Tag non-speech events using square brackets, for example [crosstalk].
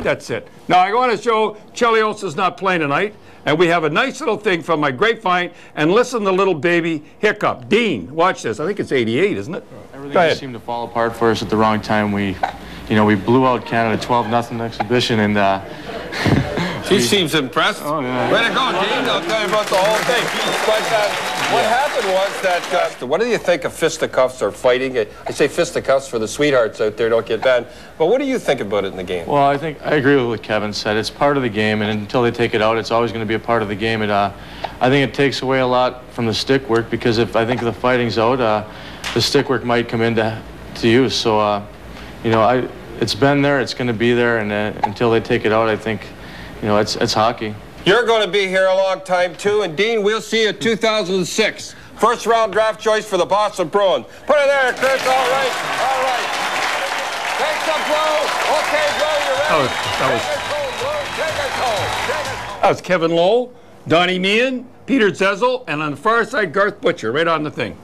That's it. Now I want to show Chelios is not playing tonight, and we have a nice little thing from my grapevine. And listen to little baby hiccup. Dean, watch this. I think it's 88, isn't it? Everything Go just seemed to fall apart for us at the wrong time. We, you know, we blew out Canada 12 nothing exhibition, and uh, [laughs] He seems impressed. Oh, yeah. Way to go, Dean. I'll tell you about the whole thing. But what happened was that, uh, what do you think of fisticuffs or fighting? I say fisticuffs for the sweethearts out there, don't get banned. But what do you think about it in the game? well, I think I agree with what Kevin said. It's part of the game, and until they take it out, it's always going to be a part of the game. It, uh, I think it takes away a lot from the stick work because if I think the fighting's out, uh, the stick work might come into to use. So, uh, you know, I it's been there, it's going to be there, and uh, until they take it out, I think, you know, it's it's hockey. You're going to be here a long time, too. And, Dean, we'll see you 2006. First round draft choice for the Boston Bruins. Put it there, Chris. All right. All right. Take some blow. Okay, blow, you ready? That was- that was- Take us home, Blow. Take us home. Take us home. That was Kevin Lowell, Donnie Meehan, Peter Zezel, and on the far side, Garth Butcher, right on the thing.